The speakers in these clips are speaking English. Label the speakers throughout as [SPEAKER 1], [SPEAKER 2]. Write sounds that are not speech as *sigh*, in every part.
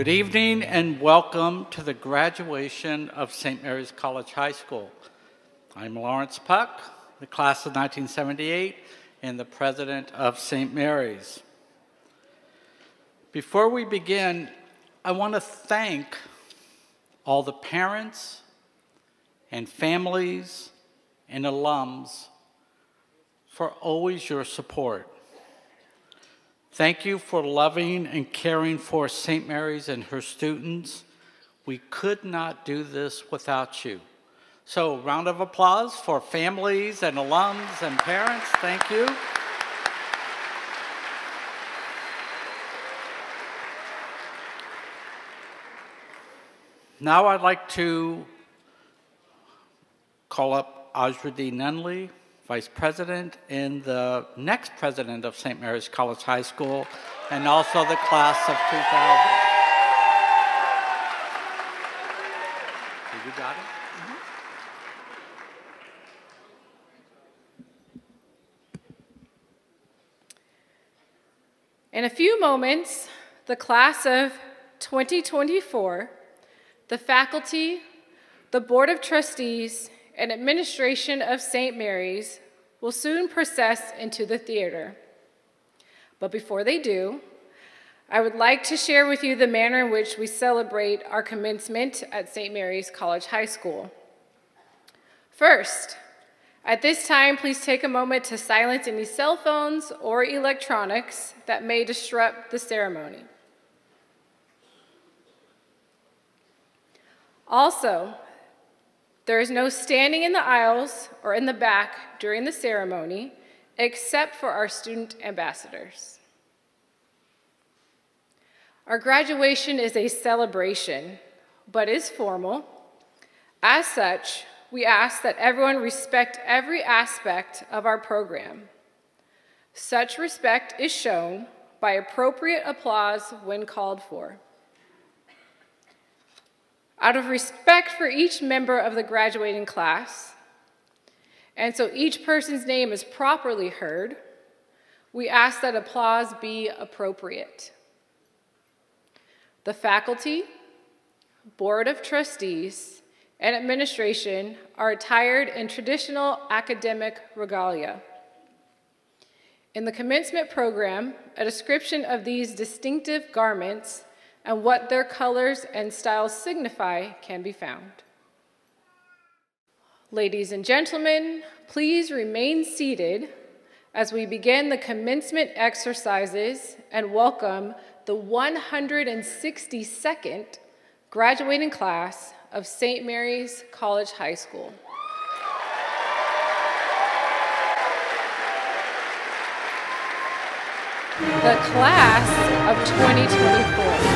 [SPEAKER 1] Good evening and welcome to the graduation of St. Mary's College High School. I'm Lawrence Puck, the class of 1978 and the president of St. Mary's. Before we begin, I want to thank all the parents and families and alums for always your support. Thank you for loving and caring for St. Mary's and her students. We could not do this without you. So, round of applause for families and alums and parents. Thank you. Now I'd like to call up Azure'D Nunley, Vice President and the next President of St. Mary's College High School, and also the class of 2000. You got it? Mm-hmm.
[SPEAKER 2] In a few moments, the class of 2024 the faculty, the Board of Trustees, and administration of St. Mary's will soon process into the theater. But before they do, I would like to share with you the manner in which we celebrate our commencement at St. Mary's College High School. First, at this time, please take a moment to silence any cell phones or electronics that may disrupt the ceremony. Also, there is no standing in the aisles or in the back during the ceremony except for our student ambassadors. Our graduation is a celebration, but is formal. As such, we ask that everyone respect every aspect of our program. Such respect is shown by appropriate applause when called for. Out of respect for each member of the graduating class, and so each person's name is properly heard, we ask that applause be appropriate. The faculty, board of trustees, and administration are attired in traditional academic regalia. In the commencement program, a description of these distinctive garments and what their colors and styles signify can be found. Ladies and gentlemen, please remain seated as we begin the commencement exercises and welcome the 162nd graduating class of St. Mary's College High School. The class of 2024.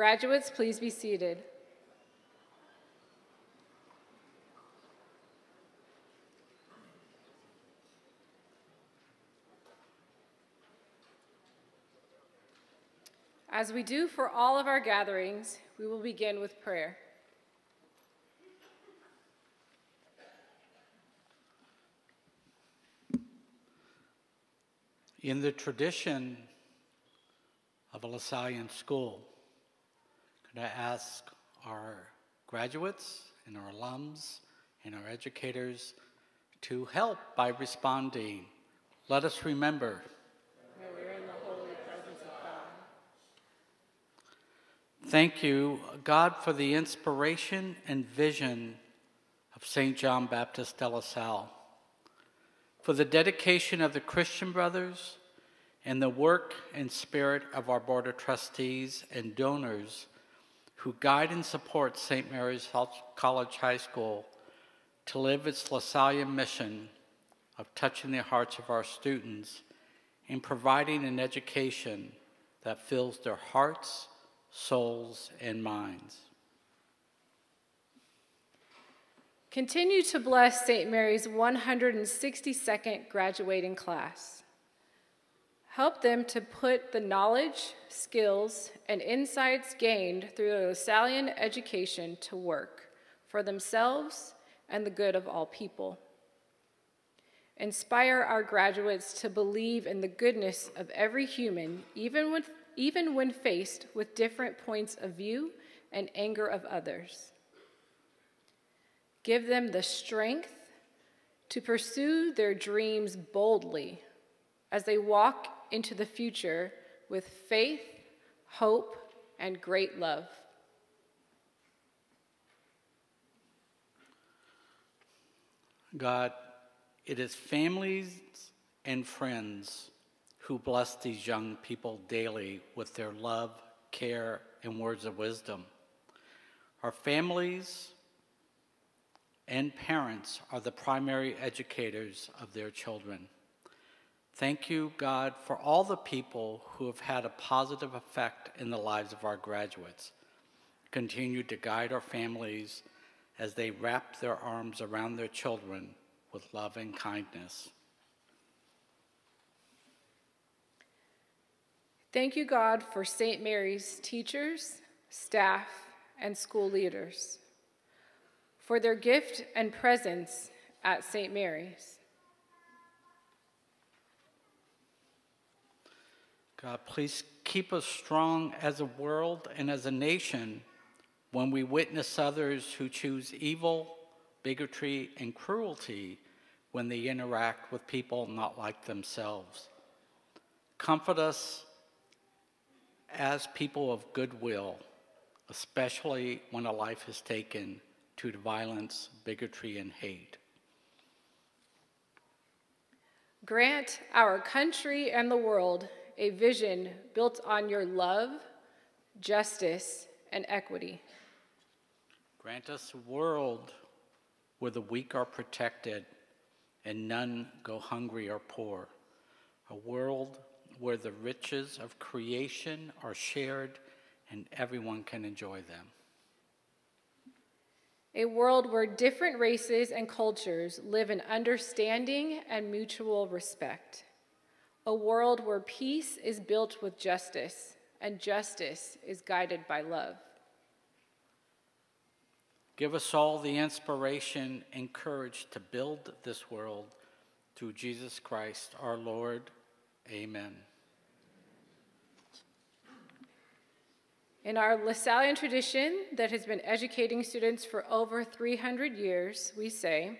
[SPEAKER 2] Graduates, please be seated. As we do for all of our gatherings, we will begin with prayer.
[SPEAKER 1] In the tradition of a Lasallian school, could I ask our graduates and our alums and our educators to help by responding? Let us remember Thank you, God, for the inspiration and vision of St. John Baptist de La Salle, for the dedication of the Christian brothers, and the work and spirit of our Board of Trustees and donors who guide and support St. Mary's College High School to live its LaSallian mission of touching the hearts of our students and providing an education that fills their hearts souls, and minds.
[SPEAKER 2] Continue to bless St. Mary's 162nd graduating class. Help them to put the knowledge, skills, and insights gained through the Lasallian education to work for themselves and the good of all people. Inspire our graduates to believe in the goodness of every human, even with even when faced with different points of view and anger of others. Give them the strength to pursue their dreams boldly as they walk into the future with faith, hope, and great love.
[SPEAKER 1] God, it is families and friends who bless these young people daily with their love, care, and words of wisdom. Our families and parents are the primary educators of their children. Thank you, God, for all the people who have had a positive effect in the lives of our graduates. Continue to guide our families as they wrap their arms around their children with love and kindness.
[SPEAKER 2] Thank you, God, for St. Mary's teachers, staff, and school leaders, for their gift and presence at St. Mary's.
[SPEAKER 1] God, please keep us strong as a world and as a nation when we witness others who choose evil, bigotry, and cruelty when they interact with people not like themselves. Comfort us as people of goodwill, especially when a life is taken to violence, bigotry, and hate.
[SPEAKER 2] Grant our country and the world a vision built on your love, justice, and equity.
[SPEAKER 1] Grant us a world where the weak are protected and none go hungry or poor. A world where the riches of creation are shared and everyone can enjoy them.
[SPEAKER 2] A world where different races and cultures live in understanding and mutual respect. A world where peace is built with justice and justice is guided by love.
[SPEAKER 1] Give us all the inspiration and courage to build this world through Jesus Christ our Lord. Amen.
[SPEAKER 2] In our Lasallian tradition that has been educating students for over 300 years, we say,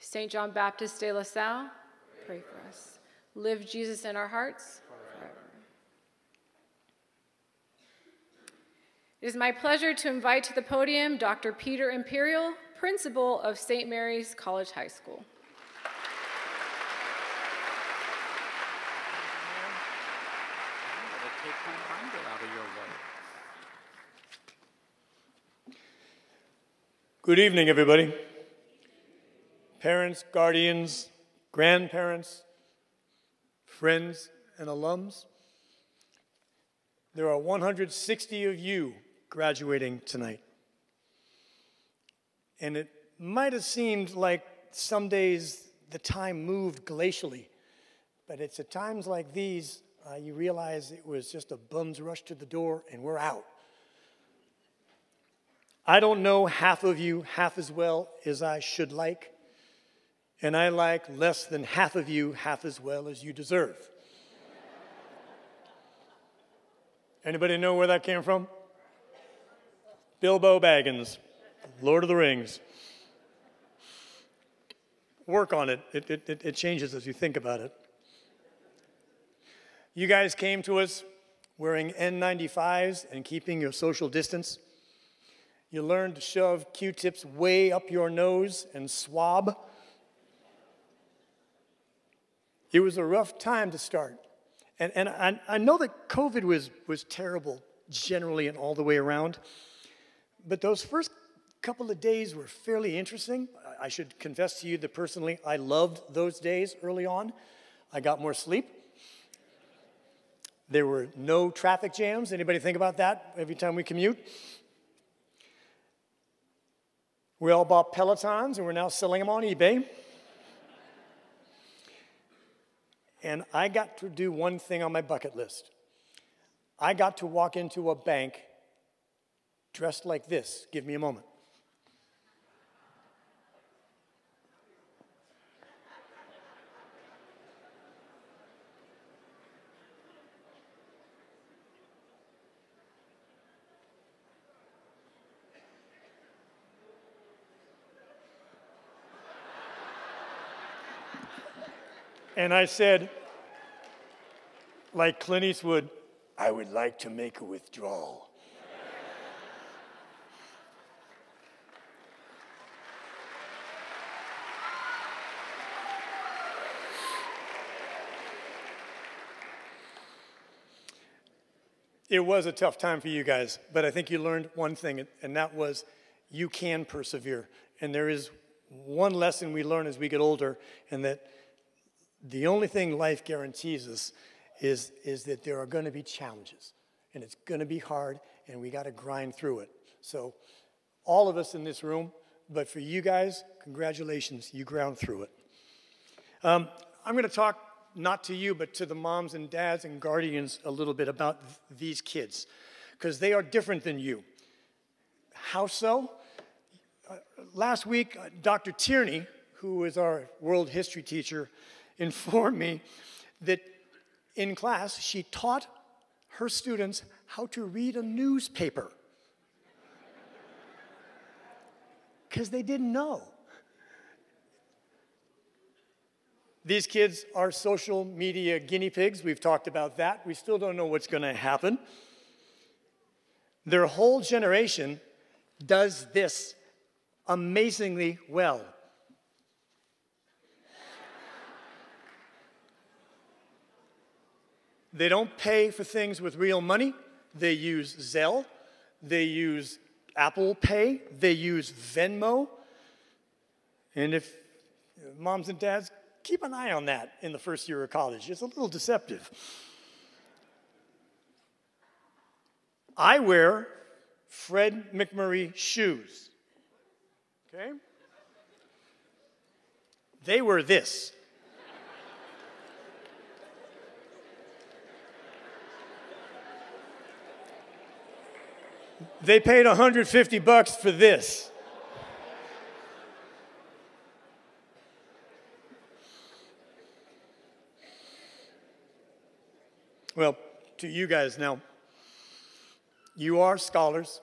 [SPEAKER 2] St. John Baptist de La Salle, pray for us. Live Jesus in our hearts. It is my pleasure to invite to the podium Dr. Peter Imperial, principal of St. Mary's College High School.
[SPEAKER 3] Good evening, everybody. Parents, guardians, grandparents, friends, and alums. There are 160 of you graduating tonight. And it might have seemed like some days the time moved glacially, but it's at times like these uh, you realize it was just a bum's rush to the door and we're out. I don't know half of you half as well as I should like, and I like less than half of you half as well as you deserve. Anybody know where that came from? Bilbo Baggins, Lord of the Rings. Work on it. It, it, it changes as you think about it. You guys came to us wearing N95s and keeping your social distance. You learned to shove Q tips way up your nose and swab. It was a rough time to start. And, and I, I know that COVID was, was terrible generally and all the way around, but those first couple of days were fairly interesting. I should confess to you that personally, I loved those days early on. I got more sleep. There were no traffic jams. Anybody think about that every time we commute? We all bought Pelotons and we're now selling them on eBay. And I got to do one thing on my bucket list. I got to walk into a bank dressed like this. Give me a moment. And I said, like Clint Eastwood, I would like to make a withdrawal. it was a tough time for you guys, but I think you learned one thing, and that was you can persevere. And there is one lesson we learn as we get older, and that the only thing life guarantees us is, is that there are going to be challenges and it's going to be hard and we got to grind through it. So, all of us in this room, but for you guys, congratulations, you ground through it. Um, I'm going to talk not to you, but to the moms and dads and guardians a little bit about th- these kids because they are different than you. How so? Uh, last week, uh, Dr. Tierney, who is our world history teacher, informed me that in class she taught her students how to read a newspaper because they didn't know. These kids are social media guinea pigs. We've talked about that. We still don't know what's going to happen. Their whole generation does this amazingly well. They don't pay for things with real money. They use Zelle. They use Apple Pay. They use Venmo. And if moms and dads, keep an eye on that in the first year of college. It's a little deceptive. I wear Fred MacMurray shoes. Okay? They were this. They paid 150 bucks for this. Well, to you guys now, you are scholars.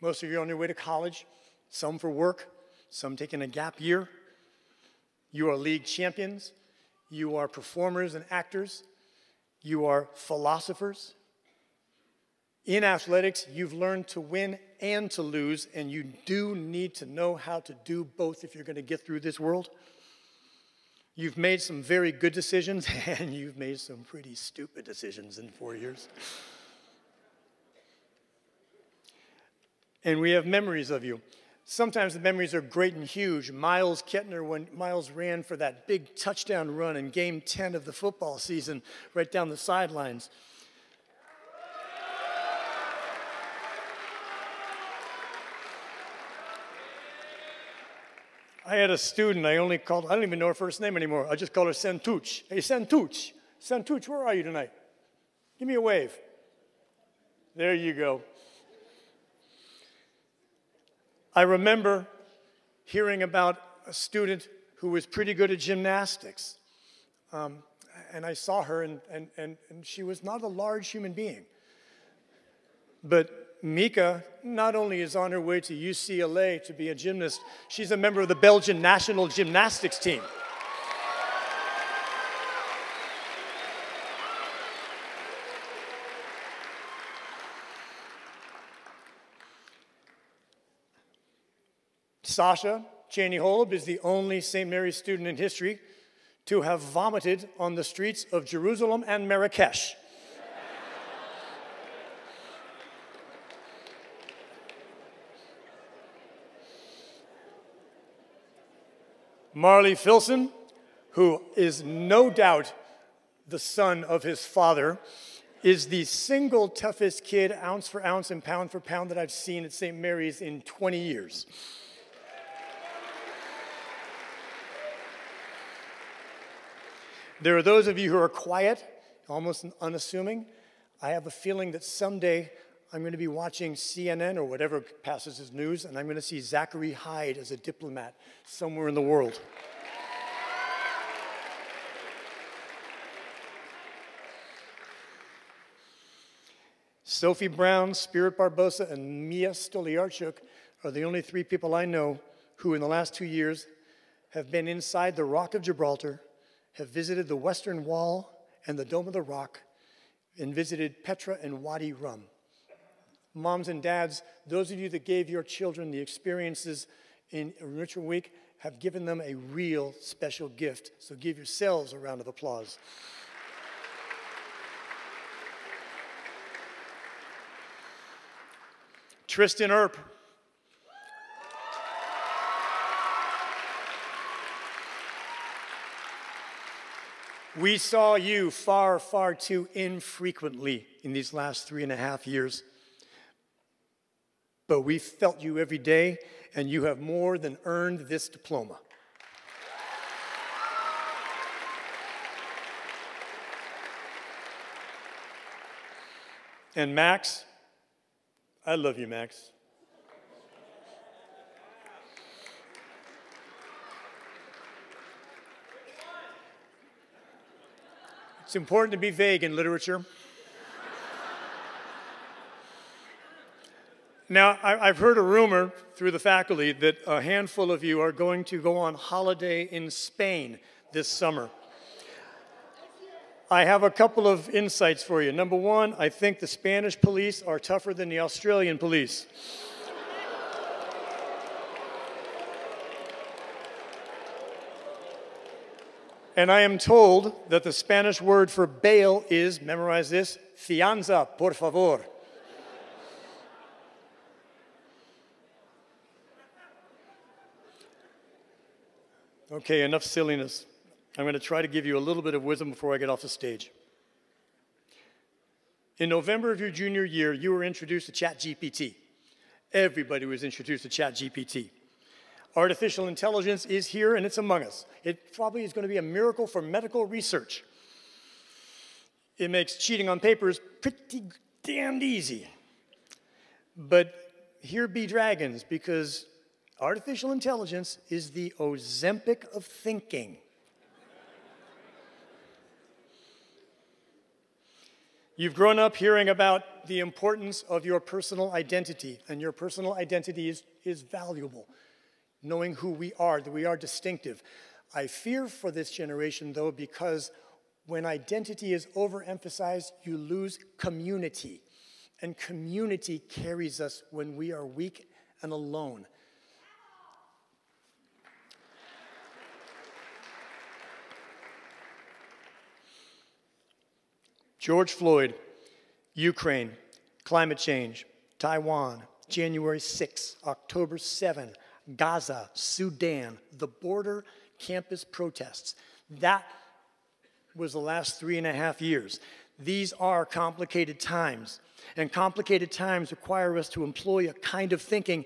[SPEAKER 3] Most of you are on your way to college, some for work, some taking a gap year. You are league champions. You are performers and actors. You are philosophers. In athletics, you've learned to win and to lose, and you do need to know how to do both if you're going to get through this world. You've made some very good decisions, *laughs* and you've made some pretty stupid decisions in four years. And we have memories of you. Sometimes the memories are great and huge. Miles Kettner, when Miles ran for that big touchdown run in game 10 of the football season, right down the sidelines. I had a student, I only called, I don't even know her first name anymore. I just call her Santuch. Hey, Santuch, Santuch, where are you tonight? Give me a wave. There you go. I remember hearing about a student who was pretty good at gymnastics. Um, and I saw her, and, and, and, and she was not a large human being. But Mika not only is on her way to UCLA to be a gymnast, she's a member of the Belgian national gymnastics team. Sasha Cheney Holub is the only St. Mary's student in history to have vomited on the streets of Jerusalem and Marrakesh. Marley Filson, who is no doubt the son of his father, is the single toughest kid, ounce for ounce and pound for pound, that I've seen at St. Mary's in 20 years. There are those of you who are quiet, almost unassuming. I have a feeling that someday I'm going to be watching CNN or whatever passes as news, and I'm going to see Zachary Hyde as a diplomat somewhere in the world. Sophie Brown, Spirit Barbosa, and Mia Stoliarchuk are the only three people I know who, in the last two years, have been inside the Rock of Gibraltar have visited the Western Wall and the Dome of the Rock and visited Petra and Wadi Rum. Moms and dads, those of you that gave your children the experiences in Enrichment Week have given them a real special gift. So give yourselves a round of applause. Tristan Earp We saw you far, far too infrequently in these last three and a half years. But we felt you every day, and you have more than earned this diploma. And Max, I love you, Max. It's important to be vague in literature. Now, I've heard a rumor through the faculty that a handful of you are going to go on holiday in Spain this summer. I have a couple of insights for you. Number one, I think the Spanish police are tougher than the Australian police. And I am told that the Spanish word for bail is, memorize this, fianza, por favor. Okay, enough silliness. I'm going to try to give you a little bit of wisdom before I get off the stage. In November of your junior year, you were introduced to ChatGPT. Everybody was introduced to ChatGPT. Artificial intelligence is here and it's among us. It probably is going to be a miracle for medical research. It makes cheating on papers pretty damned easy. But here be dragons because artificial intelligence is the Ozempic of thinking. You've grown up hearing about the importance of your personal identity, and your personal identity is, is valuable knowing who we are, that we are distinctive. I fear for this generation, though, because when identity is overemphasized, you lose community. And community carries us when we are weak and alone. George Floyd, Ukraine, climate change, Taiwan, January 6, October 7, Gaza, Sudan, the border campus protests. That was the last three and a half years. These are complicated times, and complicated times require us to employ a kind of thinking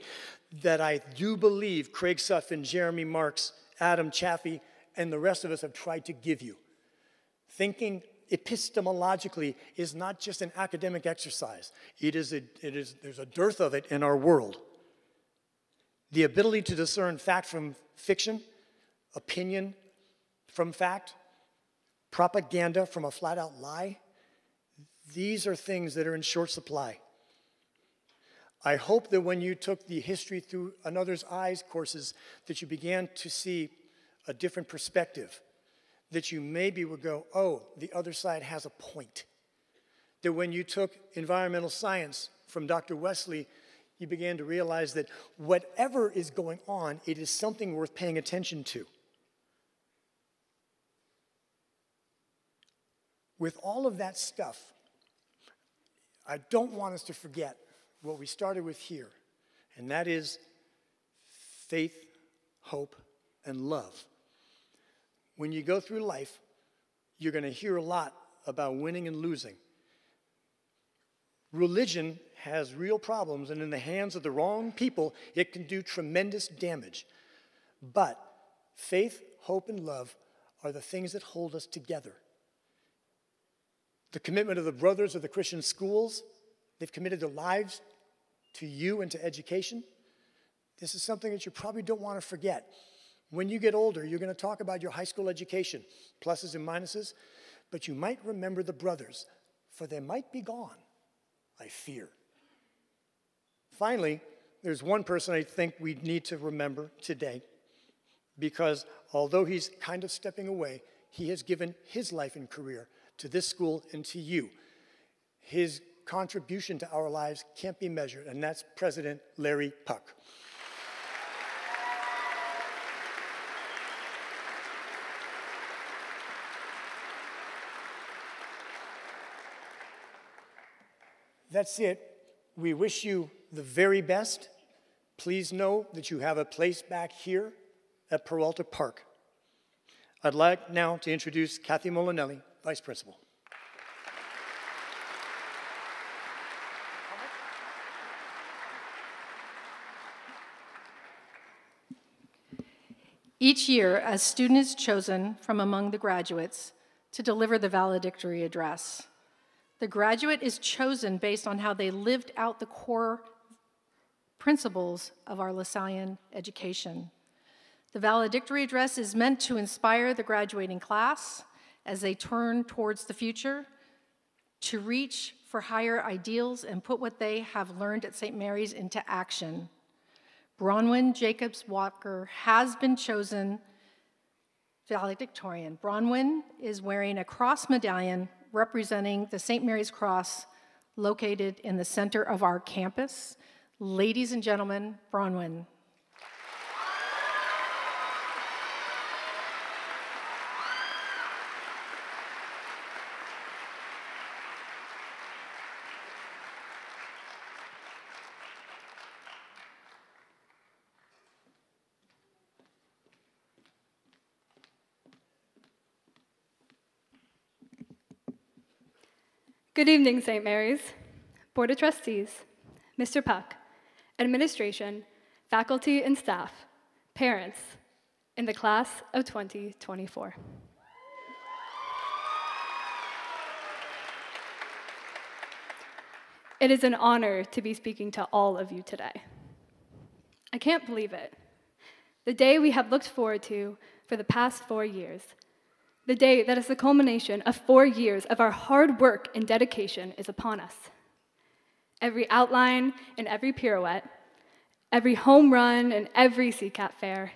[SPEAKER 3] that I do believe Craig Sutphin, Jeremy Marks, Adam Chaffee, and the rest of us have tried to give you. Thinking epistemologically is not just an academic exercise. It is a, it is, there's a dearth of it in our world. The ability to discern fact from fiction, opinion from fact, propaganda from a flat out lie, these are things that are in short supply. I hope that when you took the history through another's eyes courses, that you began to see a different perspective, that you maybe would go, oh, the other side has a point. That when you took environmental science from Dr. Wesley, you began to realize that whatever is going on, it is something worth paying attention to. With all of that stuff, I don't want us to forget what we started with here, and that is faith, hope, and love. When you go through life, you're going to hear a lot about winning and losing. Religion has real problems, and in the hands of the wrong people, it can do tremendous damage. But faith, hope, and love are the things that hold us together. The commitment of the brothers of the Christian schools, they've committed their lives to you and to education. This is something that you probably don't want to forget. When you get older, you're going to talk about your high school education, pluses and minuses, but you might remember the brothers, for they might be gone, I fear. Finally, there's one person I think we need to remember today, because although he's kind of stepping away, he has given his life and career to this school and to you. His contribution to our lives can't be measured, and that's President Larry Puck. That's it. We wish you the very best. Please know that you have a place back here at Peralta Park. I'd like now to introduce Cathy Molinelli, Vice Principal.
[SPEAKER 4] Each year, a student is chosen from among the graduates to deliver the valedictory address. The graduate is chosen based on how they lived out the core principles of our LaSallian education. The valedictory address is meant to inspire the graduating class as they turn towards the future, to reach for higher ideals and put what they have learned at St. Mary's into action. Bronwyn Jacobs Walker has been chosen valedictorian. Bronwyn is wearing a cross medallion representing the St. Mary's Cross located in the center of our campus. Ladies and gentlemen, Bronwyn.
[SPEAKER 5] Good evening, St. Mary's, Board of Trustees, Mr. Puck, administration, faculty and staff, parents, in the class of 2024. It is an honor to be speaking to all of you today. I can't believe it. The day we have looked forward to for the past four years the day that is the culmination of four years of our hard work and dedication is upon us. Every outline and every pirouette, every home run and every CCAT fair,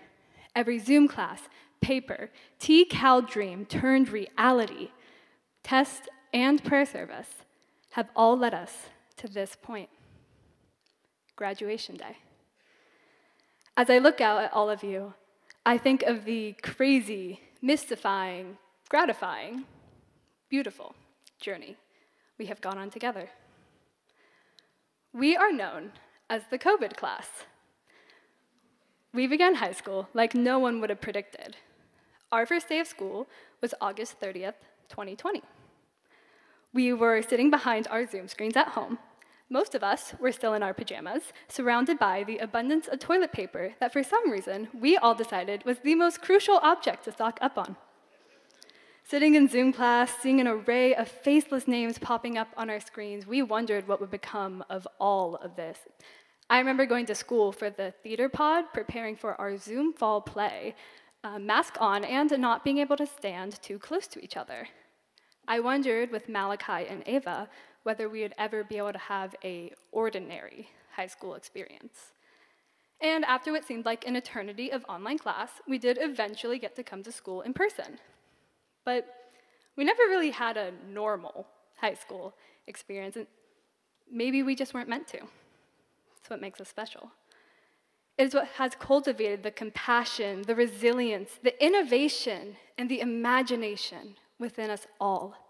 [SPEAKER 5] every Zoom class, paper, T-Cal dream turned reality, test and prayer service have all led us to this point, graduation day. As I look out at all of you, I think of the crazy, mystifying, gratifying, beautiful journey we have gone on together. We are known as the COVID class. We began high school like no one would have predicted. Our first day of school was August 30th, 2020. We were sitting behind our Zoom screens at home, Most of us were still in our pajamas, surrounded by the abundance of toilet paper that for some reason we all decided was the most crucial object to stock up on. Sitting in Zoom class, seeing an array of faceless names popping up on our screens, we wondered what would become of all of this. I remember going to school for the theater pod, preparing for our Zoom fall play, uh, mask on, and not being able to stand too close to each other. I wondered with Malachi and Ava whether we would ever be able to have a ordinary high school experience. And after what seemed like an eternity of online class, we did eventually get to come to school in person. But we never really had a normal high school experience, and maybe we just weren't meant to. That's what makes us special. It is what has cultivated the compassion, the resilience, the innovation, and the imagination within us all.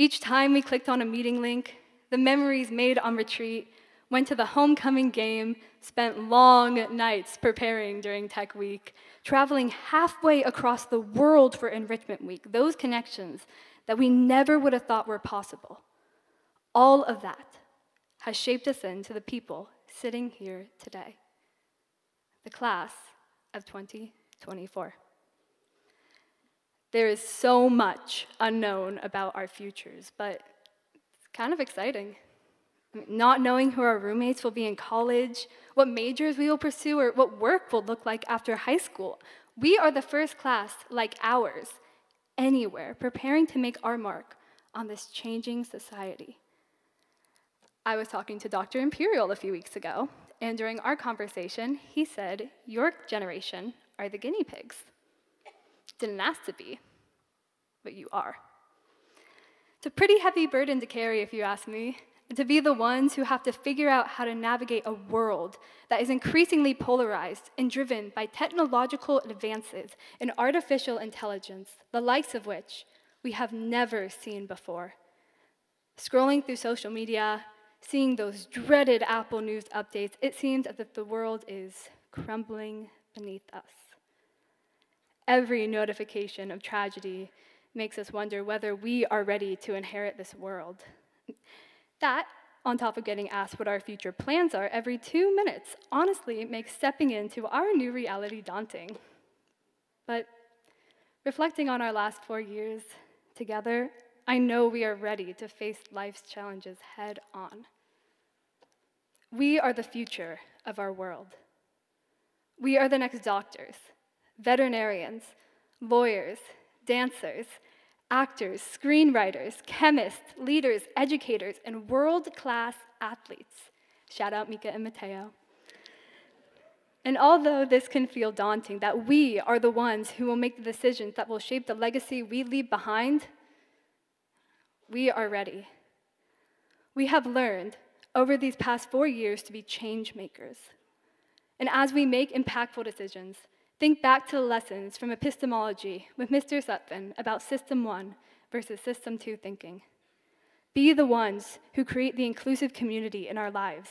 [SPEAKER 5] Each time we clicked on a meeting link, the memories made on retreat, went to the homecoming game, spent long nights preparing during Tech Week, traveling halfway across the world for Enrichment Week, those connections that we never would have thought were possible. All of that has shaped us into the people sitting here today, the class of 2024. There is so much unknown about our futures, but it's kind of exciting. Not knowing who our roommates will be in college, what majors we will pursue, or what work will look like after high school. We are the first class, like ours, anywhere, preparing to make our mark on this changing society. I was talking to Dr. Imperial a few weeks ago, and during our conversation, he said, Your generation are the guinea pigs. Didn't ask to be, but you are. It's a pretty heavy burden to carry, if you ask me, to be the ones who have to figure out how to navigate a world that is increasingly polarized and driven by technological advances in artificial intelligence, the likes of which we have never seen before. Scrolling through social media, seeing those dreaded Apple News updates, it seems as if the world is crumbling beneath us. Every notification of tragedy makes us wonder whether we are ready to inherit this world. That, on top of getting asked what our future plans are every two minutes, honestly makes stepping into our new reality daunting. But reflecting on our last four years together, I know we are ready to face life's challenges head on. We are the future of our world. We are the next doctors veterinarians, lawyers, dancers, actors, screenwriters, chemists, leaders, educators, and world class athletes. Shout out Mika and Mateo. And although this can feel daunting, that we are the ones who will make the decisions that will shape the legacy we leave behind, we are ready. We have learned over these past four years to be change makers. And as we make impactful decisions, Think back to the lessons from epistemology with Mr. Sutphin about System 1 versus System 2 thinking. Be the ones who create the inclusive community in our lives,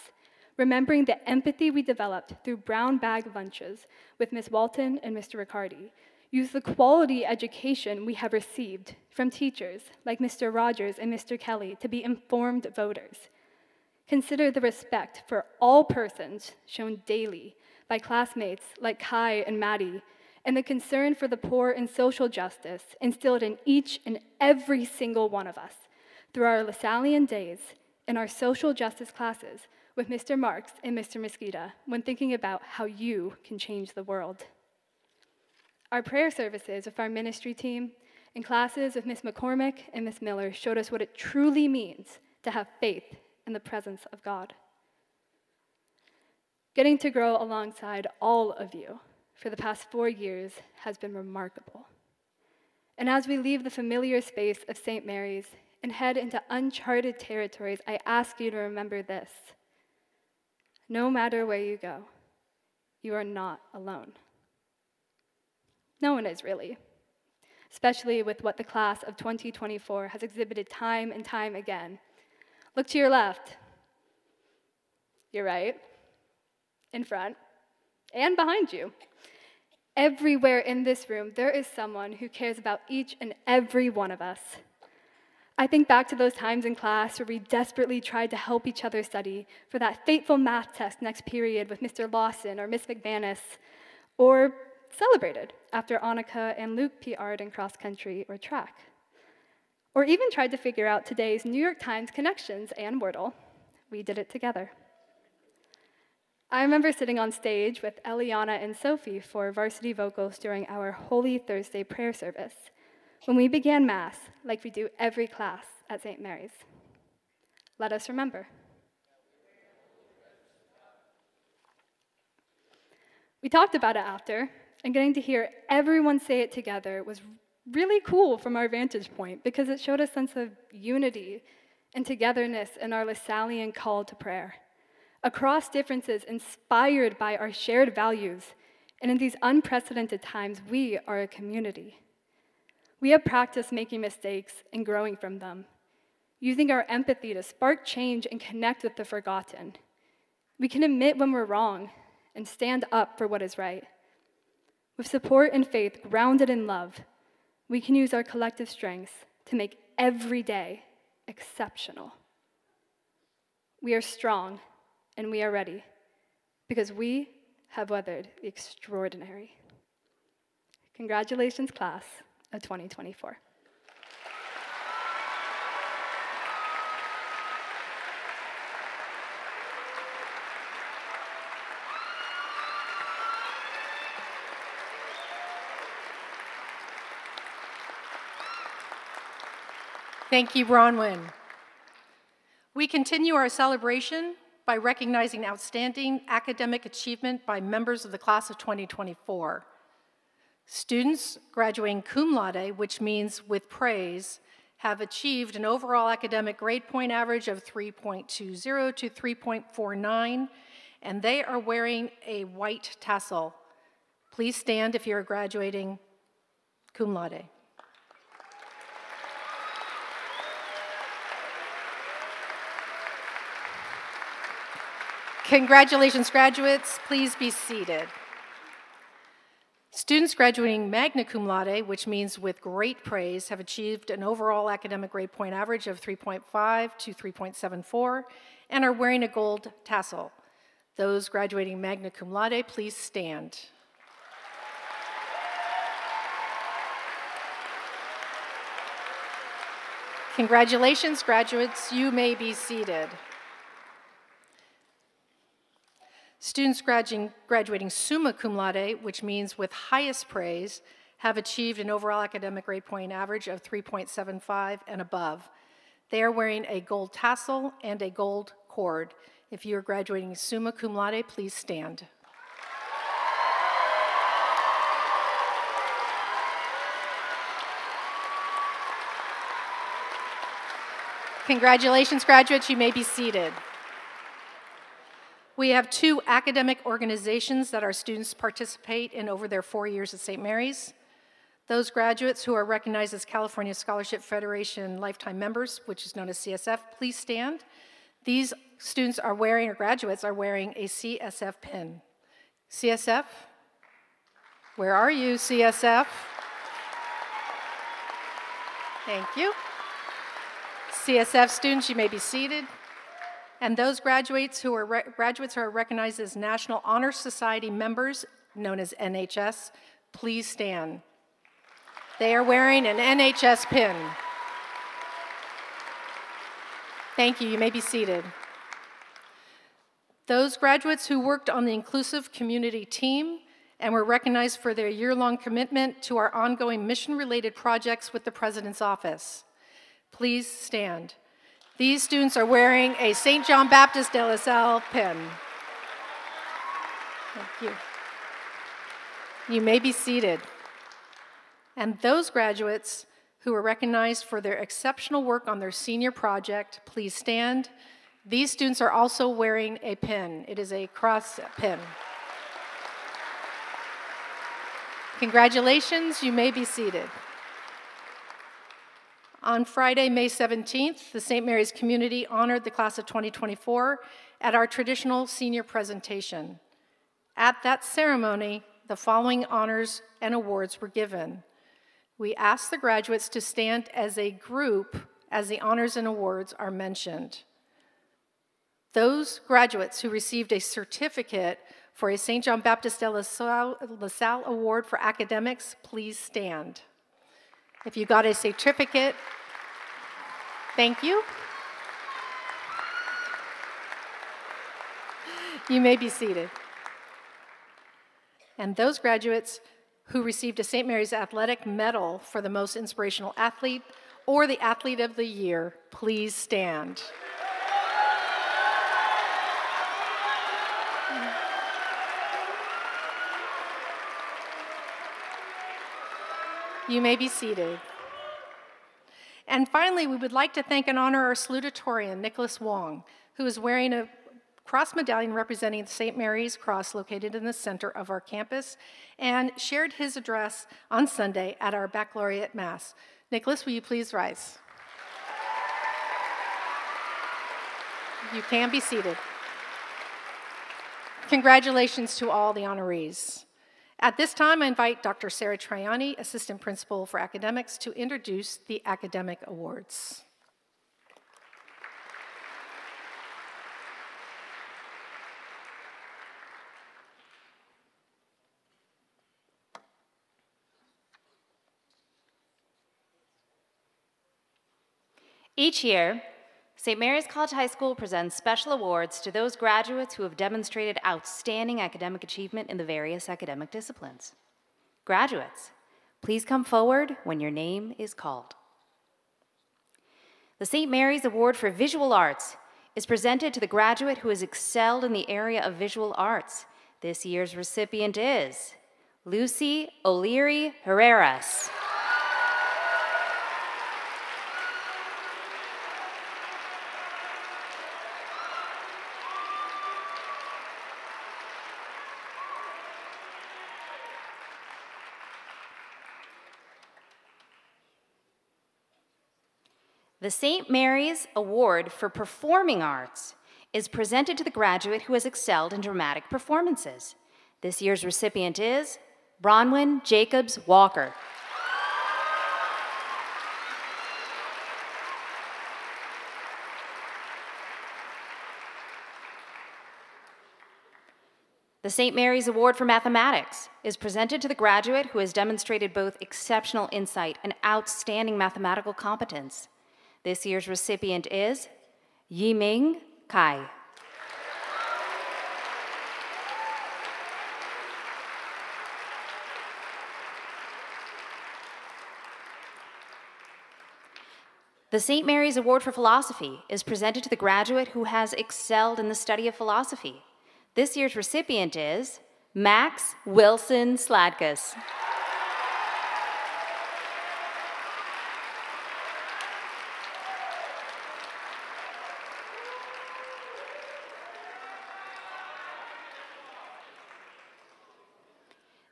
[SPEAKER 5] remembering the empathy we developed through brown bag lunches with Ms. Walton and Mr. Riccardi. Use the quality education we have received from teachers like Mr. Rogers and Mr. Kelly to be informed voters. Consider the respect for all persons shown daily by classmates like Kai and Maddie, and the concern for the poor and social justice instilled in each and every single one of us through our Lasallian days in our social justice classes with Mr. Marks and Mr. Mosquita when thinking about how you can change the world. Our prayer services with our ministry team and classes with Miss McCormick and Miss Miller showed us what it truly means to have faith in the presence of God. Getting to grow alongside all of you for the past four years has been remarkable. And as we leave the familiar space of St. Mary's and head into uncharted territories, I ask you to remember this no matter where you go, you are not alone. No one is really, especially with what the class of 2024 has exhibited time and time again. Look to your left. You're right in front, and behind you. Everywhere in this room, there is someone who cares about each and every one of us. I think back to those times in class where we desperately tried to help each other study for that fateful math test next period with Mr. Lawson or Miss McManus, or celebrated after Annika and Luke PR'd in cross country or track. Or even tried to figure out today's New York Times connections and Wordle. We did it together. I remember sitting on stage with Eliana and Sophie for varsity vocals during our Holy Thursday prayer service when we began Mass, like we do every class at St. Mary's. Let us remember. We talked about it after, and getting to hear everyone say it together was really cool from our vantage point because it showed a sense of unity and togetherness in our Lasallian call to prayer. Across differences, inspired by our shared values, and in these unprecedented times, we are a community. We have practiced making mistakes and growing from them, using our empathy to spark change and connect with the forgotten. We can admit when we're wrong and stand up for what is right. With support and faith grounded in love, we can use our collective strengths to make every day exceptional. We are strong and we are ready because we have weathered the extraordinary. Congratulations, class of 2024.
[SPEAKER 4] Thank you, Bronwyn. We continue our celebration by recognizing outstanding academic achievement by members of the class of 2024. Students graduating cum laude, which means with praise, have achieved an overall academic grade point average of 3.20 to 3.49, and they are wearing a white tassel. Please stand if you're graduating cum laude. Congratulations, graduates. Please be seated. Students graduating magna cum laude, which means with great praise, have achieved an overall academic grade point average of 3.5 to 3.74 and are wearing a gold tassel. Those graduating magna cum laude, please stand. Congratulations, graduates. You may be seated. Students graduating, graduating summa cum laude, which means with highest praise, have achieved an overall academic grade point average of 3.75 and above. They are wearing a gold tassel and a gold cord. If you are graduating summa cum laude, please stand. Congratulations, graduates. You may be seated. We have two academic organizations that our students participate in over their four years at St. Mary's. Those graduates who are recognized as California Scholarship Federation lifetime members, which is known as CSF, please stand. These students are wearing, or graduates are wearing, a CSF pin. CSF, where are you, CSF? Thank you. CSF students, you may be seated. And those graduates who are graduates who are recognized as National Honor Society members, known as NHS, please stand. They are wearing an NHS pin. Thank you. You may be seated. Those graduates who worked on the inclusive community team and were recognized for their year long commitment to our ongoing mission related projects with the President's Office. Please stand. These students are wearing a St. John Baptist de La Salle pin. Thank you. You may be seated. And those graduates who were recognized for their exceptional work on their senior project, please stand. These students are also wearing a pin. It is a cross pin. Congratulations, you may be seated. On Friday, May 17th, the St. Mary's community honored the class of 2024 at our traditional senior presentation. At that ceremony, the following honors and awards were given. We asked the graduates to stand as a group as the honors and awards are mentioned. Those graduates who received a certificate for a St. John Baptist de La Salle, La Salle Award for Academics, please stand. If you got a certificate, thank you. You may be seated. And those graduates who received a St. Mary's Athletic Medal for the most inspirational athlete or the athlete of the year, please stand. You may be seated. And finally, we would like to thank and honor our salutatorian, Nicholas Wong, who is wearing a cross medallion representing the St. Mary's Cross located in the center of our campus, and shared his address on Sunday at our baccalaureate mass. Nicholas, will you please rise? You can be seated. Congratulations to all the honorees. At this time, I invite Dr. Sara Troyani, Assistant Principal for Academics, to introduce the academic awards.
[SPEAKER 6] Each year, St. Mary's College High School presents special awards to those graduates who have demonstrated outstanding academic achievement in the various academic disciplines. Graduates, please come forward when your name is called. The St. Mary's Award for Visual Arts is presented to the graduate who has excelled in the area of visual arts. This year's recipient is Lucy O'Leary Herreras. The St. Mary's Award for Performing Arts is presented to the graduate who has excelled in dramatic performances. This year's recipient is Bronwyn Jacobs Walker. The St. Mary's Award for Mathematics is presented to the graduate who has demonstrated both exceptional insight and outstanding mathematical competence. This year's recipient is Yiming Kai. The St. Mary's Award for Philosophy is presented to the graduate who has excelled in the study of philosophy. This year's recipient is Max Wilson Sladkus.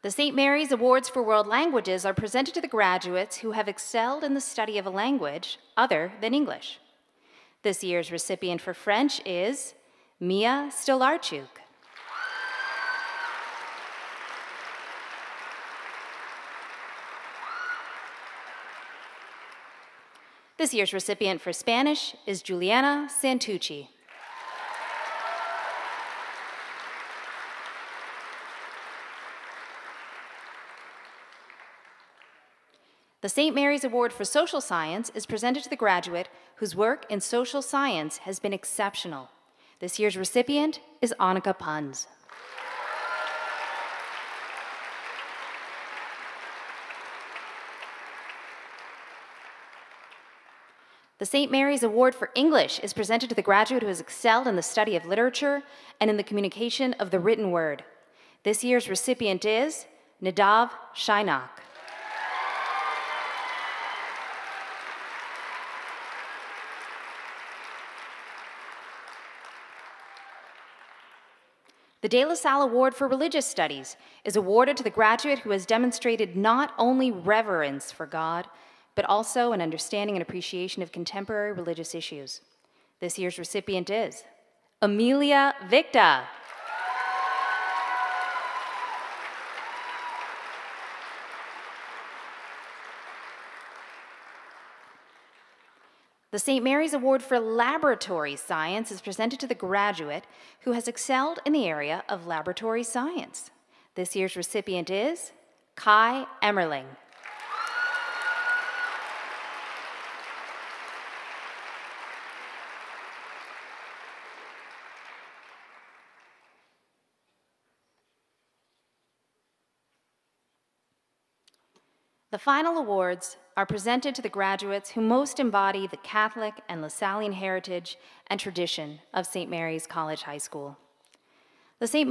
[SPEAKER 6] The St. Mary's Awards for World Languages are presented to the graduates who have excelled in the study of a language other than English. This year's recipient for French is Mia Stolarchuk. This year's recipient for Spanish is Juliana Santucci. The St. Mary's Award for Social Science is presented to the graduate whose work in social science has been exceptional. This year's recipient is Annika Punz. The St. Mary's Award for English is presented to the graduate who has excelled in the study of literature and in the communication of the written word. This year's recipient is Nadav Shainak. The De La Salle Award for Religious Studies is awarded to the graduate who has demonstrated not only reverence for God, but also an understanding and appreciation of contemporary religious issues. This year's recipient is Amelia Victa. The St. Mary's Award for Laboratory Science is presented to the graduate who has excelled in the area of laboratory science. This year's recipient is Kai Emmerling. The final awards are presented to the graduates who most embody the Catholic and Lasallian heritage and tradition of St. Mary's College High School. The St.